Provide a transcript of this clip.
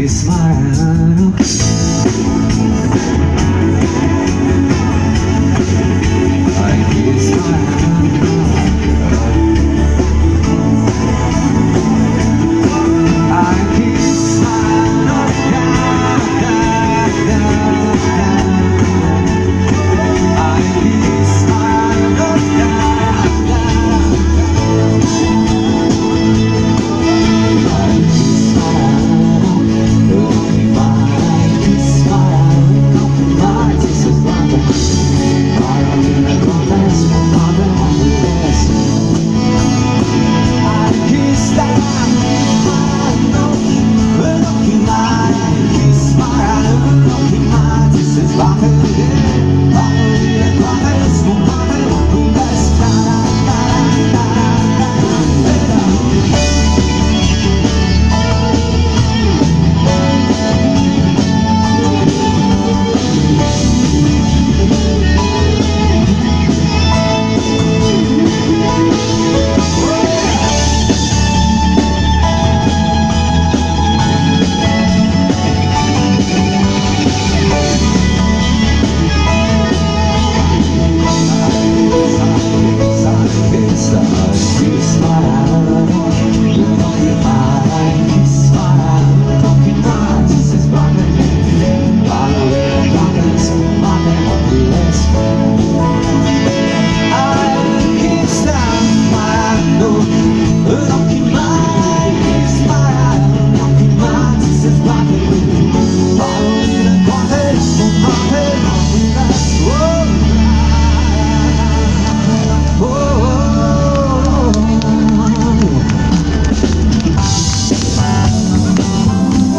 you smile.